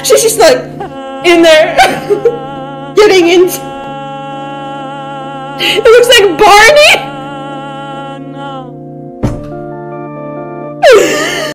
She's just like in there, getting into. It looks like Barney.